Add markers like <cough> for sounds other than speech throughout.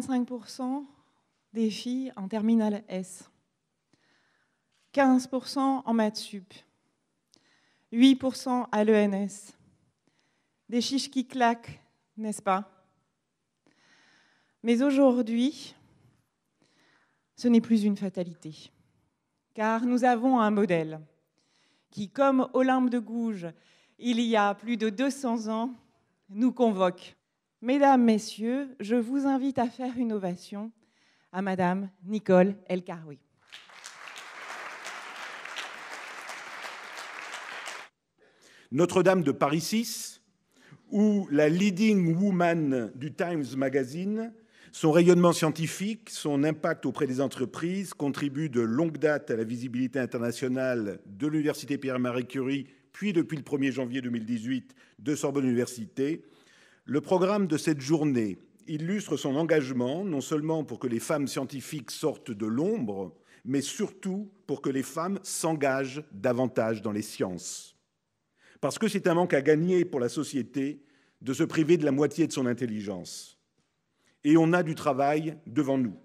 45% des filles en terminale S, 15% en maths sup, 8% à l'ENS. Des chiches qui claquent, n'est-ce pas? Mais aujourd'hui, ce n'est plus une fatalité, car nous avons un modèle qui, comme Olympe de Gouges, il y a plus de 200 ans, nous convoque. Mesdames, Messieurs, je vous invite à faire une ovation à Madame Nicole El Karoui. Notre-Dame de Paris 6, ou la leading woman du Times Magazine, son rayonnement scientifique, son impact auprès des entreprises contribuent de longue date à la visibilité internationale de l'Université Pierre-Marie Curie, puis depuis le 1er janvier 2018 de Sorbonne Université. Le programme de cette journée illustre son engagement non seulement pour que les femmes scientifiques sortent de l'ombre, mais surtout pour que les femmes s'engagent davantage dans les sciences. Parce que c'est un manque à gagner pour la société de se priver de la moitié de son intelligence. Et on a du travail devant nous.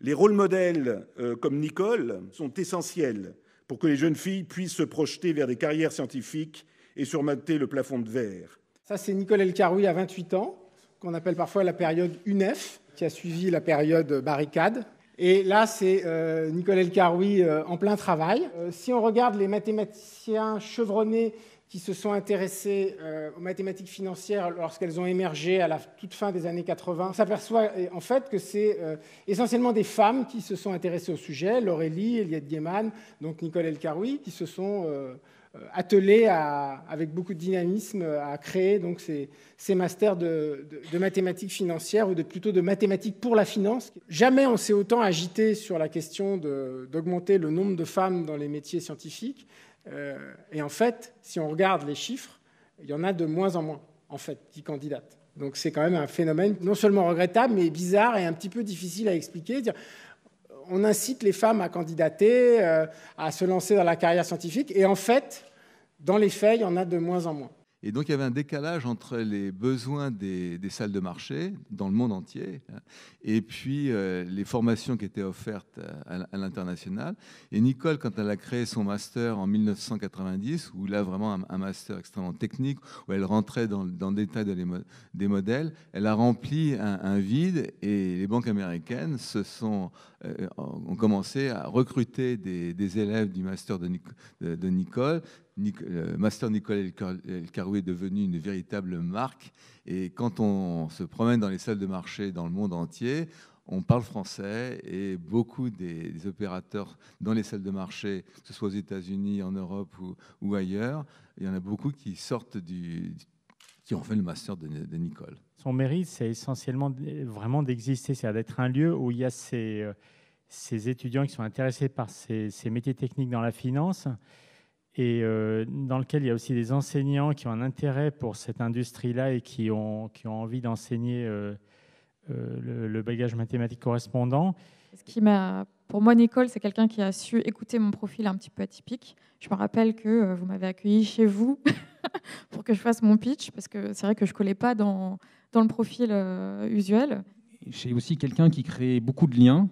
Les rôles modèles euh, comme Nicole sont essentiels pour que les jeunes filles puissent se projeter vers des carrières scientifiques et surmonter le plafond de verre. Ça, c'est Nicole El Karoui à 28 ans, qu'on appelle parfois la période UNEF, qui a suivi la période barricade. Et là, c'est euh, Nicole El Karoui euh, en plein travail. Euh, si on regarde les mathématiciens chevronnés qui se sont intéressés aux mathématiques financières lorsqu'elles ont émergé à la toute fin des années 80, on s'aperçoit en fait que c'est essentiellement des femmes qui se sont intéressées au sujet, Laurélie, Eliette Gaiman, donc Nicole El Karoui, qui se sont euh, attelé avec beaucoup de dynamisme à créer donc ces, masters de, mathématiques financières ou de, plutôt de mathématiques pour la finance. Jamais on s'est autant agité sur la question d'augmenter le nombre de femmes dans les métiers scientifiques. Euh, et en fait, si on regarde les chiffres, il y en a de moins en moins en fait qui candidatent. Donc c'est quand même un phénomène non seulement regrettable, mais bizarre et un petit peu difficile à expliquer on incite les femmes à candidater, euh, à se lancer dans la carrière scientifique. Et en fait, dans les faits, il y en a de moins en moins. Et donc il y avait un décalage entre les besoins des, salles de marché dans le monde entier hein, et puis euh, les formations qui étaient offertes à, l'international. Et Nicole, quand elle a créé son master en 1990, où là vraiment un, master extrêmement technique, où elle rentrait dans, dans le détail des modèles, elle a rempli un, vide et les banques américaines se sont, euh, ont commencé à recruter des, élèves du master de, Nicole le Master Nicole El Karoui est devenu une véritable marque. Et quand on se promène dans les salles de marché dans le monde entier, on parle français et beaucoup des, opérateurs dans les salles de marché, que ce soit aux États-Unis, en Europe ou, ailleurs, il y en a beaucoup qui sortent du, qui ont fait le master de, Nicole. Son mérite, c'est essentiellement vraiment d'exister, c'est-à-dire d'être un lieu où il y a ces, euh, étudiants qui sont intéressés par ces métiers techniques dans la finance et euh, dans lequel il y a aussi des enseignants qui ont un intérêt pour cette industrie-là et qui ont, qui ont envie d'enseigner euh, euh, le, bagage mathématique correspondant. Ce qui m'a, pour moi, Nicole, c'est quelqu'un qui a su écouter mon profil un petit peu atypique. Je me rappelle que vous m'avez accueilli chez vous <laughs> pour que je fasse mon pitch, parce que c'est vrai que je ne collais pas dans, dans le profil usuel. J'ai aussi quelqu'un qui crée beaucoup de liens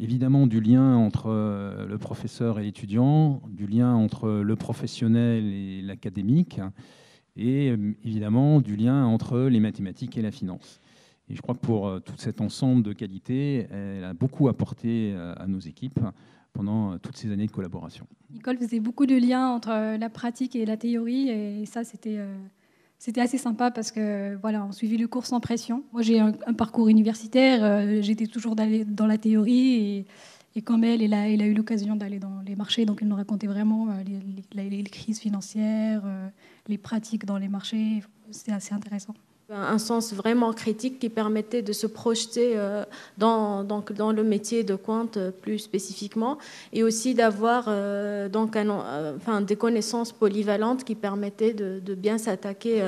évidemment du lien entre euh, le professeur et l'étudiant, du lien entre le professionnel et l'académique, et euh, évidemment du lien entre les mathématiques et la finance. Et je crois que pour euh, tout cet ensemble de qualités, elle a beaucoup apporté à nos équipes pendant toutes ces années de collaboration. Nicole faisait beaucoup de liens entre la pratique et la théorie, et ça, c'était c'était assez sympa parce que voilà, on suivit le cours sans pression. Moi, j'ai un, parcours universitaire, euh, j'étais toujours dans la théorie et, comme elle, a, elle a eu l'occasion d'aller dans les marchés, donc elle nous racontait vraiment euh, les, les, crises financières, euh, les pratiques dans les marchés. C'était assez intéressant un sens vraiment critique qui permettait de se projeter euh, dans, donc, dans le métier de compte euh, plus spécifiquement et aussi d'avoir euh, donc enfin, des connaissances polyvalentes qui permettaient de, bien s'attaquer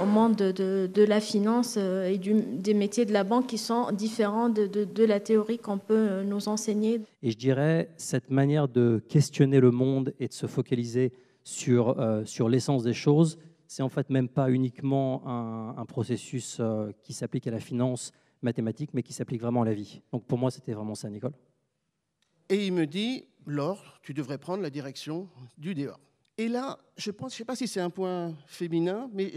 au monde de, de, la finance et du, des métiers de la banque qui sont différents de, de la théorie qu'on peut nous enseigner. Et je dirais cette manière de questionner le monde et de se focaliser sur, sur l'essence des choses c'est en fait même pas uniquement un, processus euh, qui s'applique à la finance, mathématiques, mais qui s'appliquent vraiment à la vie. Donc pour moi, c'était vraiment ça, Nicole. Et il me dit, Laure, tu devrais prendre la direction du DEA. Et là, je pense, je ne sais pas si c'est un point féminin, mais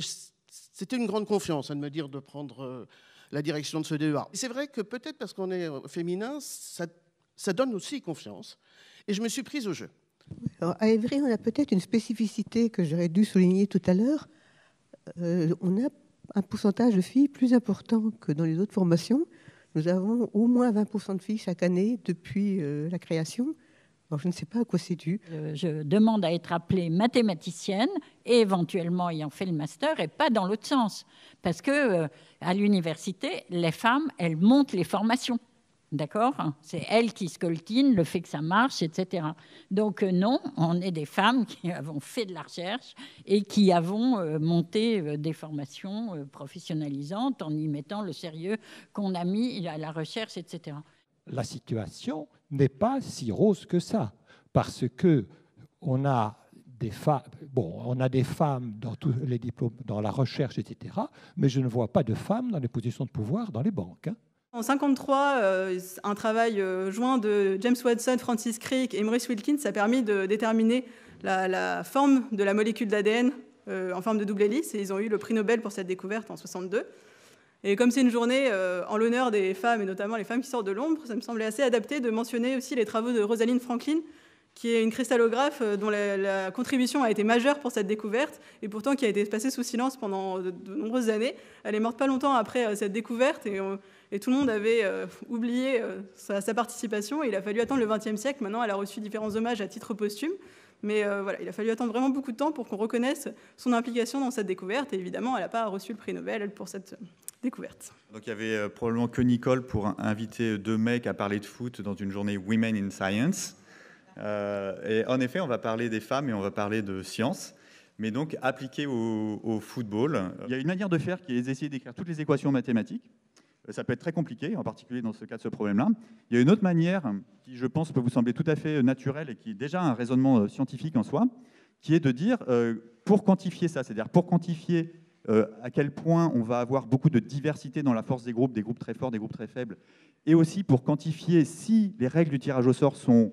c'était une grande confiance à de me dire de prendre euh, la direction de ce DEA. C'est vrai que peut-être parce qu'on est euh, féminin, ça, donne aussi confiance. Et je me suis prise au jeu. À Évry, on a peut-être une spécificité que j'aurais dû souligner tout à l'heure. Euh, on a un pourcentage de filles plus important que dans les autres formations. Nous avons au moins 20% de filles chaque année depuis euh, la création. Je ne sais pas à quoi c'est dû. Je demande à être appelée mathématicienne et éventuellement ayant fait le master et pas dans l'autre sens. Parce que euh, à l'université, les femmes, elles montent les formations. D'accord? C'est elles qui scoltinent le fait que ça marche, etc. Donc euh, non, on est des femmes qui <laughs> avons fait de la recherche et qui avons euh, monté euh, des formations professionnalisantes en y mettant le sérieux qu'on a mis à la recherche, etc. La situation n'est pas si rose que ça, parce que on a des femmes, bon, on a des femmes dans tous les diplômes, dans la recherche, etc. Mais je ne vois pas de femmes dans les positions de pouvoir dans les banques. Hein. En 1953, euh, un travail euh, joint de James Watson, Francis Crick et Maurice Wilkins a permis de déterminer la, forme de la molécule d'ADN euh, en forme de double hélice et ils ont eu le prix Nobel pour cette découverte en 1962. Et comme c'est une journée en l'honneur des femmes et notamment les femmes qui sortent de l'ombre, ça me semblait assez adapté de mentionner aussi les travaux de Rosalind Franklin, qui est une cristallographe dont la, contribution a été majeure pour cette découverte et pourtant qui a été passée sous silence pendant de, nombreuses années. Elle est morte pas longtemps après cette découverte et tout le monde avait euh, oublié euh, sa, participation. il a fallu attendre le XXe siècle. Maintenant, elle a reçu différents hommages à titre posthume. Mais euh, voilà, il a fallu attendre vraiment beaucoup de temps pour qu'on reconnaisse son implication dans cette découverte. Et évidemment, elle n'a pas reçu le prix Nobel pour cette découverte. Donc il y avait probablement que Nicole pour inviter deux mecs à parler de foot dans une journée Women in Science. et en effet, on va parler des femmes et on va parler de science mais donc appliqué au, au, football. Il y a une manière de faire qui est d'essayer d'écrire toutes les équations mathématiques. Euh, ça peut être très compliqué, en particulier dans ce cas de ce problème-là. Il y a une autre manière qui, je pense, peut vous sembler tout à fait euh, naturelle et qui est déjà un raisonnement euh, scientifique en soi, qui est de dire, pour quantifier ça, c'est-à-dire pour quantifier à quel point on va avoir beaucoup de diversité dans la force des groupes, des groupes très forts, des groupes très faibles, et aussi pour quantifier si les règles du tirage au sort sont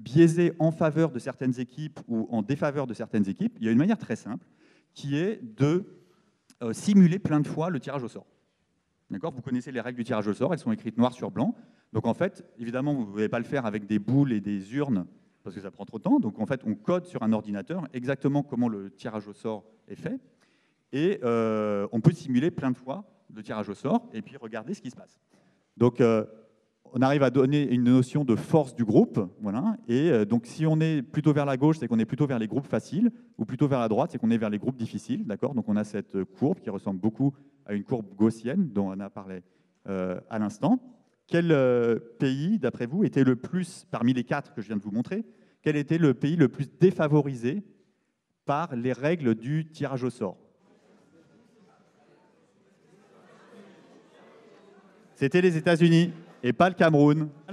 biaisées en faveur de certaines équipes ou en défaveur de certaines équipes, il y a une manière très simple qui est de simuler plein de fois le tirage au sort. Vous connaissez les règles du tirage au sort, elles sont écrites noir sur blanc. Donc en fait, évidemment, vous ne pouvez pas le faire avec des boules et des urnes parce que ça prend trop de temps. Donc en fait, on code sur un ordinateur exactement comment le tirage au sort est fait. Et euh, on peut simuler plein de fois le tirage au sort et puis regarder ce qui se passe. Donc euh, on arrive à donner une notion de force du groupe. Voilà. Et euh, donc, si on est plutôt vers la gauche, c'est qu'on est plutôt vers les groupes faciles, ou plutôt vers la droite, c'est qu'on est vers les groupes difficiles. D'accord donc, on a cette courbe qui ressemble beaucoup à une courbe gaussienne dont on a parlé euh, à l'instant. Quel euh, pays, d'après vous, était le plus, parmi les quatre que je viens de vous montrer, quel était le pays le plus défavorisé par les règles du tirage au sort? C'était les États-Unis et pas le Cameroun. Ah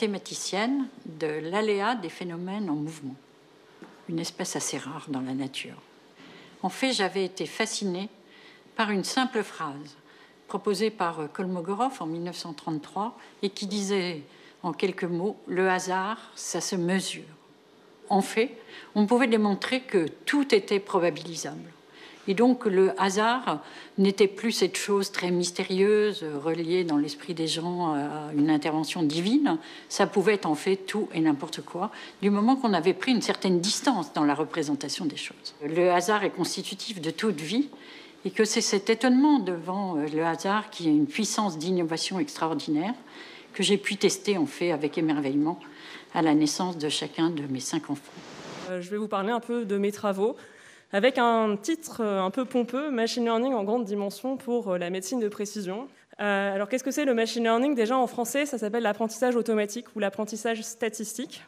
mathématicienne de l'aléa des phénomènes en mouvement, une espèce assez rare dans la nature. En fait, j'avais été fascinée par une simple phrase proposée par Kolmogorov en 1933 et qui disait en quelques mots Le hasard, ça se mesure. En fait, on pouvait démontrer que tout était probabilisable. Et donc le hasard n'était plus cette chose très mystérieuse, reliée dans l'esprit des gens à une intervention divine. Ça pouvait être en fait tout et n'importe quoi, du moment qu'on avait pris une certaine distance dans la représentation des choses. Le hasard est constitutif de toute vie et que c'est cet étonnement devant euh, le hasard qui a une puissance d'innovation extraordinaire que j'ai pu tester en fait avec émerveillement à la naissance de chacun de mes cinq enfants. Euh, je vais vous parler un peu de mes travaux avec un titre euh, un peu pompeux, Machine Learning en grande dimension pour euh, la médecine de précision. Euh, alors qu'est-ce que c'est le machine learning? Déjà en français, ça s'appelle l'apprentissage automatique ou l'apprentissage statistique.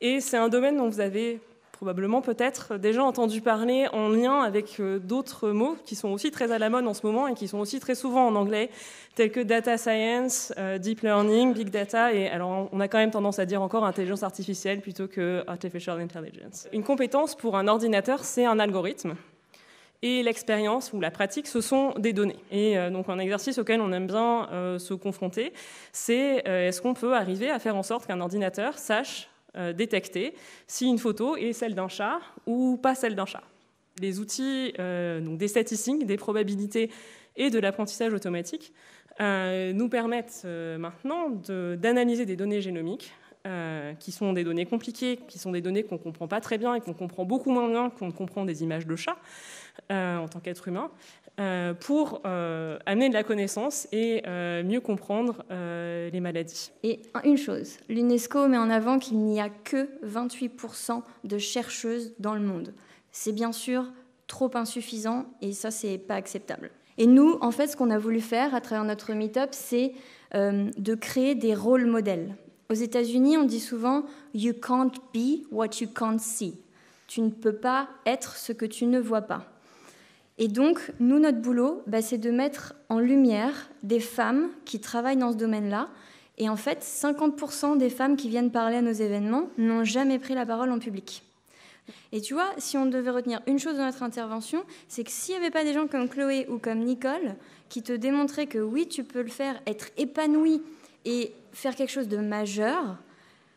Et c'est un domaine dont vous avez probablement peut-être déjà entendu parler en lien avec euh, d'autres mots qui sont aussi très à la mode en ce moment et qui sont aussi très souvent en anglais, tels que data science, euh, deep learning, big data, et alors on a quand même tendance à dire encore intelligence artificielle plutôt que artificial intelligence. Une compétence pour un ordinateur, c'est un algorithme. Et l'expérience ou la pratique, ce sont des données. Et euh, donc un exercice auquel on aime bien se confronter, c'est est-ce qu'on peut arriver à faire en sorte qu'un ordinateur sache euh, détecter si une photo est celle d'un chat ou pas celle d'un chat. Les outils euh, donc des statistiques, des probabilités et de l'apprentissage automatique euh, nous permettent maintenant d'analyser des données génomiques qui sont des données compliquées, qui sont des données qu'on ne comprend pas très bien et qu'on comprend beaucoup moins bien qu'on comprend des images de chats en tant qu'être humain, pour euh, amener de la connaissance et euh, mieux comprendre les maladies. Et une chose, l'UNESCO met en avant qu'il n'y a que 28% de chercheuses dans le monde. C'est bien sûr trop insuffisant et ça, c'est pas acceptable. Et nous, en fait, ce qu'on a voulu faire à travers notre meet-up, c'est de créer des rôles modèles. Aux États-Unis, on dit souvent You can't be what you can't see. Tu ne peux pas être ce que tu ne vois pas. Et donc, nous, notre boulot, bah, c'est de mettre en lumière des femmes qui travaillent dans ce domaine-là. Et en fait, 50% des femmes qui viennent parler à nos événements n'ont jamais pris la parole en public. Et tu vois, si on devait retenir une chose de notre intervention, c'est que s'il n'y avait pas des gens comme Chloé ou comme Nicole qui te démontraient que oui, tu peux le faire, être épanoui et faire quelque chose de majeur,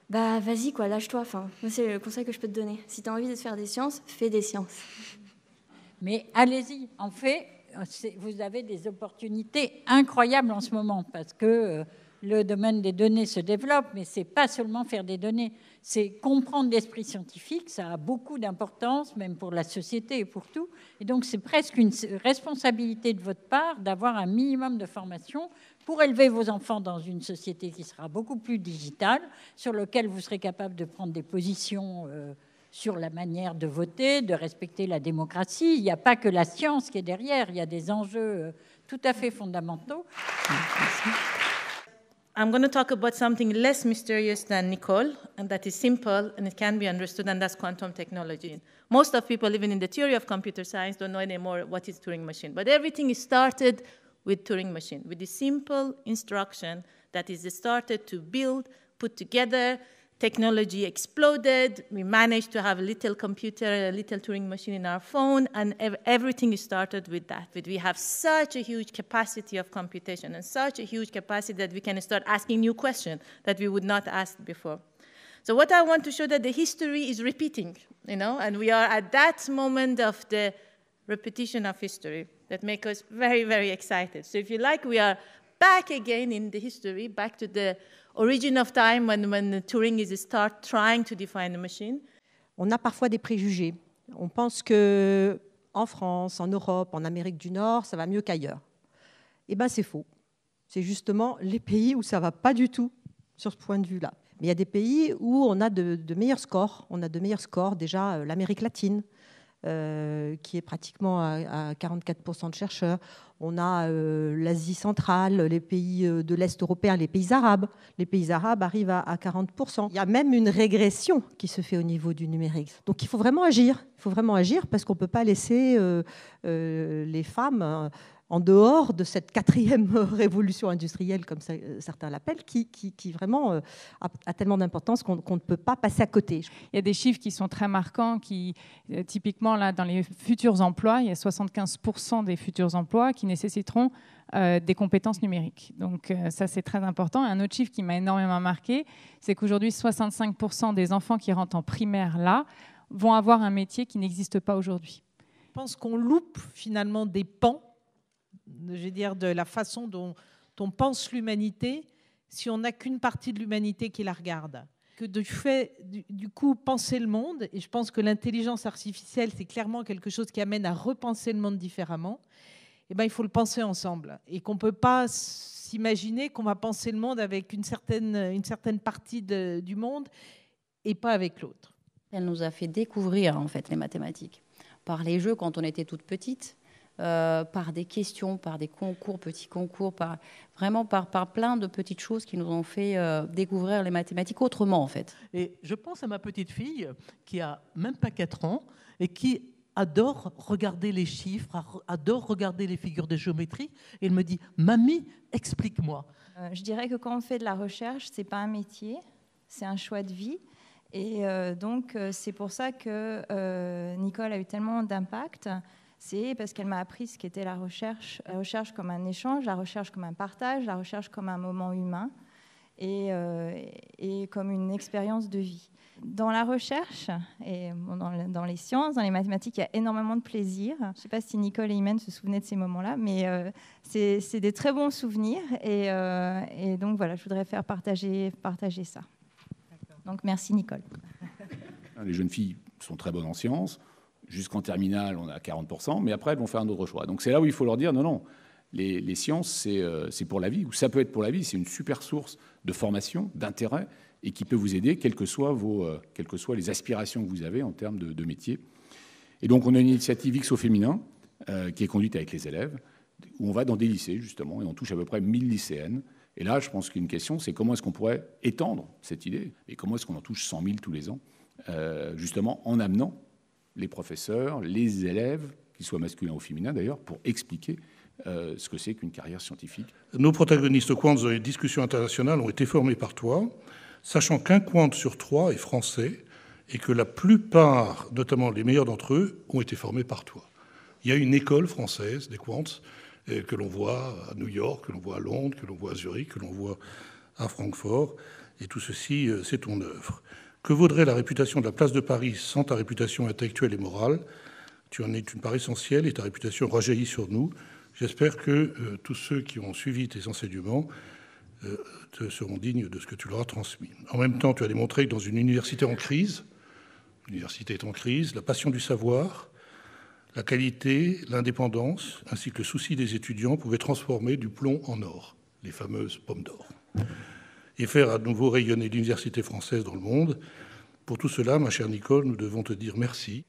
bah vas-y quoi, lâche-toi. Enfin, c'est le conseil que je peux te donner. Si tu as envie de faire des sciences, fais des sciences. Mais allez-y, en fait, vous avez des opportunités incroyables en ce moment parce que euh, le domaine des données se développe, mais c'est pas seulement faire des données, c'est comprendre l'esprit scientifique, ça a beaucoup d'importance, même pour la société et pour tout. Et donc c'est presque une responsabilité de votre part d'avoir un minimum de formation pour élever vos enfants dans une société qui sera beaucoup plus digitale, sur laquelle vous serez capable de prendre des positions. Euh, sur la manière de voter, de respecter la démocratie. Il n'y a pas que la science qui est derrière, il y a des enjeux euh, tout à fait fondamentaux. I'm going to talk about something less mysterious than Nicole, and that is simple and it can be understood, and that's quantum technology. Most of people living in the theory of computer science don't know anymore what is Turing machine, but everything is started with Turing machine, with the simple instruction that is started to build, put together, technology exploded. We managed to have a little computer, a little Turing machine in our phone, and ev everything started with that. But we have such a huge capacity of computation and such a huge capacity that we can start asking new questions that we would not ask before. So what I want to show that the history is repeating, you know, and we are at that moment of the repetition of history that make us very, very excited. So if you like, we are back again in the history, back to the origin of time when, Turing is start trying to define machine. On a parfois des préjugés. On pense que en France, en Europe, en Amérique du Nord, ça va mieux qu'ailleurs. Eh bien, c'est faux. C'est justement les pays où ça va pas du tout sur ce point de vue-là. Mais il y a des pays où on a de, de meilleurs scores. On a de meilleurs scores. Déjà, euh, l'Amérique latine, euh, qui est pratiquement à, 44% de chercheurs. On a euh, l'Asie centrale, les pays euh, de l'Est européen, les pays arabes. Les pays arabes arrivent à, 40%. Il y a même une régression qui se fait au niveau du numérique. Donc il faut vraiment agir. Il faut vraiment agir parce qu'on ne peut pas laisser les femmes en dehors de cette quatrième <laughs> révolution industrielle, comme euh, certains l'appellent, qui, vraiment euh, a, tellement d'importance qu'on ne peut pas passer à côté. Il y a des chiffres qui sont très marquants, qui, euh, typiquement, là, dans les futurs emplois, il y a 75% des futurs emplois qui nécessiteront des compétences numériques. Donc ça, c'est très important. Un autre chiffre qui m'a énormément marqué, c'est qu'aujourd'hui, 65% des enfants qui rentrent en primaire là vont avoir un métier qui n'existe pas aujourd'hui. Je pense qu'on loupe finalement des pans je dire, de la façon dont on pense l'humanité si on n'a qu'une partie de l'humanité qui la regarde. Que de fait, du, coup, penser le monde, et je pense que l'intelligence artificielle, c'est clairement quelque chose qui amène à repenser le monde différemment, eh ben, il faut le penser ensemble. Et qu'on ne peut pas s'imaginer qu'on va penser le monde avec une certaine, une certaine partie du monde et pas avec l'autre. Elle nous a fait découvrir en fait les mathématiques par les jeux quand on était toute petite. Euh, par des questions, par des concours, petits concours, par, vraiment par, par plein de petites choses qui nous ont fait euh, découvrir les mathématiques autrement en fait. Et je pense à ma petite fille qui a même pas 4 ans et qui adore regarder les chiffres, adore regarder les figures de géométrie. Et elle me dit, Mamie, explique-moi. Euh, je dirais que quand on fait de la recherche, c'est pas un métier, c'est un choix de vie. Et donc, c'est pour ça que Nicole a eu tellement d'impact c'est parce qu'elle m'a appris ce qu'était la recherche, la recherche comme un échange, la recherche comme un partage, la recherche comme un moment humain et, euh, et comme une expérience de vie. Dans la recherche et dans, les sciences, dans les mathématiques, il y a énormément de plaisir. Je ne sais pas si Nicole et Imen se souvenaient de ces moments-là, mais euh, c'est des très bons souvenirs. Et, euh, et, donc voilà, je voudrais faire partager, partager ça. Donc merci Nicole. Les jeunes filles sont très bonnes en sciences Jusqu'en terminale, on a 40%, mais après, elles vont faire un autre choix. Donc c'est là où il faut leur dire, non, non, les, sciences, euh, c'est pour la vie, ou ça peut être pour la vie, c'est une super source de formation, d'intérêt, et qui peut vous aider, quelles que soient, euh, quelles que les aspirations que vous avez en termes de, métier. Et donc on a une initiative X au féminin, euh, qui est conduite avec les élèves, où on va dans des lycées, justement, et on touche à peu près 1000 lycéennes. Et là, je pense qu'une question, c'est comment est-ce qu'on pourrait étendre cette idée, et comment est-ce qu'on en touche 100 000 tous les ans, justement en amenant les professeurs, les élèves, qu'ils soient masculins ou féminins d'ailleurs, pour expliquer euh, ce que c'est qu'une carrière scientifique. Nos protagonistes quant dans les discussions internationales ont été formés par toi, sachant qu'un quant sur trois est français et que la plupart, notamment les meilleurs d'entre eux, ont été formés par toi. Il y a une école française des quants euh, que l'on voit à New York, que l'on voit à Londres, que l'on voit à Zurich, que l'on voit à Francfort, et tout ceci, euh, c'est ton œuvre. Que vaudrait la réputation de la place de Paris sans ta réputation intellectuelle et morale? Tu en es une part essentielle et ta réputation rejaillit sur nous. J'espère que euh, tous ceux qui ont suivi tes enseignements euh, te seront dignes de ce que tu leur as transmis. En même temps, tu as démontré que dans une université en crise, l'université est en crise, la passion du savoir, la qualité, l'indépendance, ainsi que le souci des étudiants pouvaient transformer du plomb en or, les fameuses pommes d'or et faire à nouveau rayonner l'université française dans le monde. Pour tout cela, ma chère Nicole, nous devons te dire merci.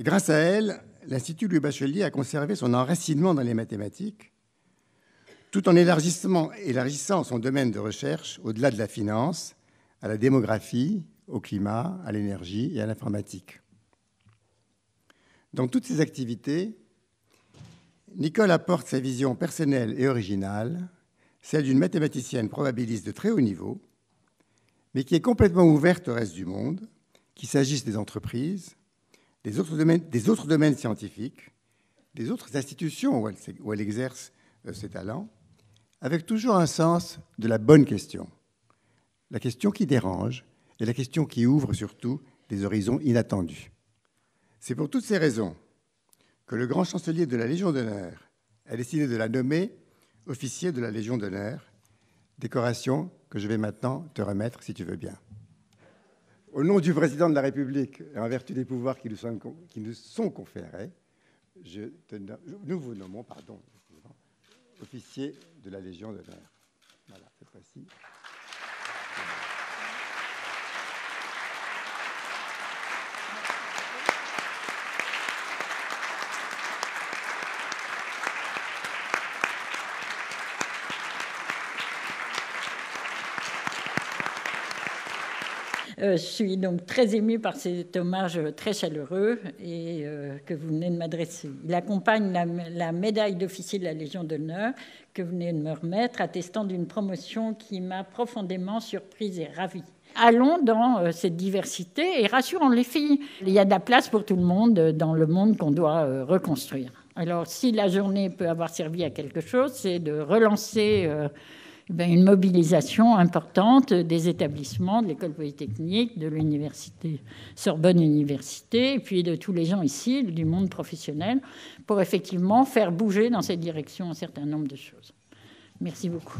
grâce à elle, l'Institut Louis Bachelier a conservé son enracinement dans les mathématiques, tout en élargissant son domaine de recherche au-delà de la finance, à la démographie, au climat, à l'énergie et à l'informatique. Dans toutes ces activités, Nicole apporte sa vision personnelle et originale celle d'une mathématicienne probabiliste de très haut niveau, mais qui est complètement ouverte au reste du monde, qu'il s'agisse des entreprises, des autres, domaines, scientifiques, des autres institutions où elle, où elle exerce euh, ses talents, avec toujours un sens de la bonne question, la question qui dérange et la question qui ouvre surtout des horizons inattendus. C'est pour toutes ces raisons que le grand chancelier de la Légion d'honneur a décidé de la nommer officier de la Légion d'honneur, décoration que je vais maintenant te remettre si tu veux bien. Au nom du président de la République et en vertu des pouvoirs qui nous sont, conférés, nous vous nommons, pardon, officier de la Légion d'honneur. Voilà, cette fois-ci. Je suis donc très émue par cet hommage très chaleureux et euh, que vous venez de m'adresser. Il accompagne la, médaille d'officier de la Légion d'honneur que vous venez de me remettre, attestant d'une promotion qui m'a profondément surprise et ravie. Allons dans euh, cette diversité et rassurons les filles. Il y a de la place pour tout le monde dans le monde qu'on doit reconstruire. Alors, si la journée peut avoir servi à quelque chose, c'est de relancer une mobilisation importante des établissements, de l'école polytechnique, de l'université Sorbonne Université, et puis de tous les gens ici, du monde professionnel, pour effectivement faire bouger dans cette direction un certain nombre de choses. Merci beaucoup.